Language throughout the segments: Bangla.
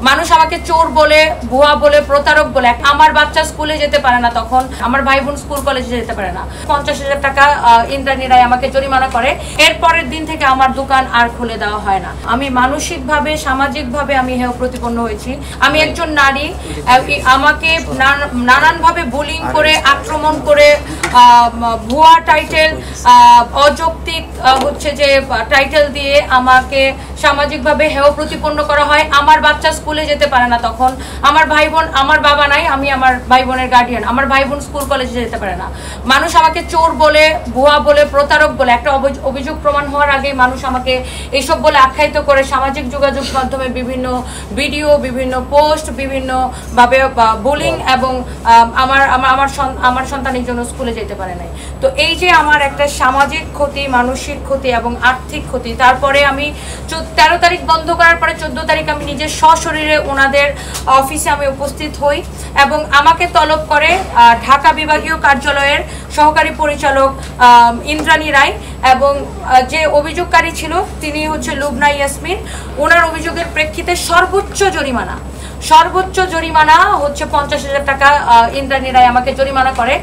মানুষ আমাকে চোর বলে, ভুয়া বলে, প্রতারক বলে। আমার বাচ্চা স্কুলে যেতে পারে না তখন, আমার ভাই বোন স্কুল কলেজে যেতে পারে না। পঞ্চাশ হাজার টাকা ইন্দ্রাণী রায় আমাকে জরিমানা করে। এরপরের দিন থেকে আমার দোকান আর খুলে দেওয়া হয় না। আমি মানসিকভাবে, সামাজিকভাবে আমি হেয় প্রতিপন্ন হয়েছি। আমি একজন নারী আমাকে নানা- নানানভাবে বুলিং করে, আক্রমণ করে ভুয়া টাইটেল অযৌক্তিক হচ্ছে যে টাইটেল দিয়ে আমাকে সামাজিকভাবে হেয় প্রতিপন্ন করা হয়। আমার বাচ্চা স্কুলে যেতে পারে না তখন। আমার ভাই বোন আমার বাবা নাই আমি আমার ভাই বোনের গার্ডিয়ান আমার ভাই বোন স্কুল কলেজে যেতে পারে না। মানুষ আমাকে চোর বলে ভুয়া বলে প্রতারক বলে একটা অভি- অভিযোগ প্রমাণ হওয়ার আগেই মানুষ আমাকে এইসব বলে আখ্যায়িত করে সামাজিক যোগাযোগ মাধ্যমে বিভিন্ন ভিডিও বিভিন্ন পোস্ট বিভিন্ন ভাবে বুলিং এবং আমার আমার আমার সন্তানের জন্য স্কুলে যেতে পারে নাই। তো এই যে আমার একটা সামাজিক ক্ষতি মানসিক ক্ষতি এবং আর্থিক ক্ষতি তারপরে আমি তেরো তারিখ বন্ধ করার পরে চোদ্দ তারিখ আমি নিজের সশরীরে ওনাদের অফিসে আমি উপস্থিত হই এবং আমাকে তলব করে ঢাকা বিভাগীয় কার্যালয়ের সহকারী পরিচালক ইন্দ্রাণী রায় এবং যে অভিযোগকারী ছিল তিনি হচ্ছে লুবনা ইয়াসমিন। ওনার অভিযোগের প্রেক্ষিতে সর্বোচ্চ জরিমানা সর্বোচ্চ জরিমানা হচ্ছে পঞ্চাশ হাজার টাকা ইন্দ্রাণী রায় আমাকে জরিমানা করে।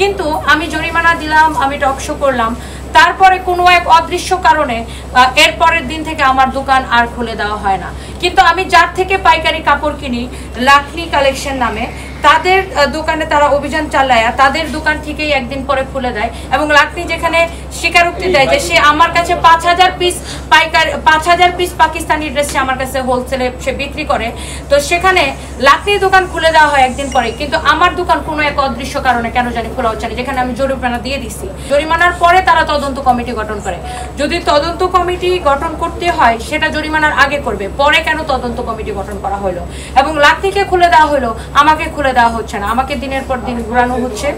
কিন্তু আমি জরিমানা দিলাম, আমি টকশো করলাম। তারপরে কোনো এক অদৃশ্য কারণে আহ, এর পরের দিন থেকে আমার দোকান আর খুলে দেওয়া হয় না। কিন্তু আমি যার থেকে পাইকারি কাপড় কিনি লাকনি কালেকশন নামে তাদের দোকানে তারা অভিযান চালায় তাদের দোকান থেকেই একদিন পরে খুলে দেয় এবং লাকনি যেখানে স্বীকারোক্তি দেয় যে সে আমার কাছে পাঁচ হাজার পিস পাইকার পাঁচ হাজার পিস পাকিস্তানি ড্রেস সে আমার কাছে হোলসেলে সে বিক্রি করে। তো সেখানে লাকনির দোকান খুলে দেওয়া হয় একদিন পরে। কিন্তু আমার দোকান কোনো এক অদৃশ্য কারণে কেন জানি খোলা হচ্ছে না যেখানে আমি জরিমানা দিয়ে দিচ্ছি জরিমানার পরে তারা তদন্ত কমিটি গঠন করে। যদি তদন্ত কমিটি গঠন করতে হয়, সেটা জরিমানার আগে করবে। পরে কেন তদন্ত কমিটি গঠন করা হলো? এবং লাকনিকে খুলে দেওয়া হলো, আমাকে খুলে দেওয়া হচ্ছে না। আমাকে দিনের পর দিন ঘুরানো হচ্ছে।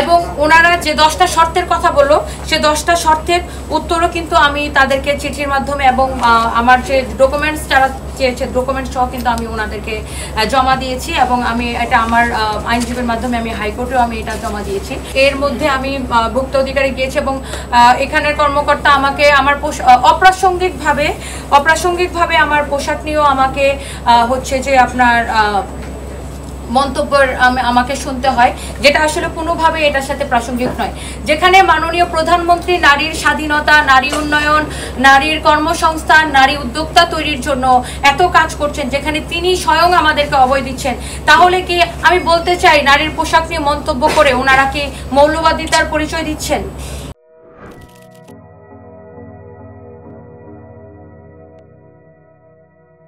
এবং ওনারা যে দশটা শর্তের কথা বলল, সে দশটা শর্তের উত্তরও কিন্তু আমি তাদেরকে চিঠির মাধ্যমে এবং আমার যে ডকুমেন্টস যারা চেয়েছে ডকুমেন্ট সহ কিন্তু আমি ওনাদেরকে জমা দিয়েছি এবং আমি এটা আমার আইনজীবীর মাধ্যমে আমি হাইকোর্টেও আমি এটা জমা দিয়েছি। এর মধ্যে আমি ভুক্ত অধিকারে গিয়েছি এবং এখানের কর্মকর্তা আমাকে আমার অপ্রাসঙ্গিকভাবে অপ্রাসঙ্গিকভাবে আমার পোশাক নিয়েও আমাকে হচ্ছে যে আপনার আহ, মন্তব্যের আমাকে শুনতে হয় যেটা আসলে কোনোভাবে এটার সাথে প্রাসঙ্গিক নয়। যেখানে মাননীয় প্রধানমন্ত্রী নারীর স্বাধীনতা নারী উন্নয়ন নারীর কর্মসংস্থান নারী উদ্যোক্তা তৈরির জন্য এত কাজ করছেন যেখানে তিনি স্বয়ং আমাদেরকে অবয় দিচ্ছেন তাহলে কি আমি বলতে চাই নারীর পোশাক নিয়ে মন্তব্য করে ওনারা কি মৌলবাদিতার পরিচয় দিচ্ছেন?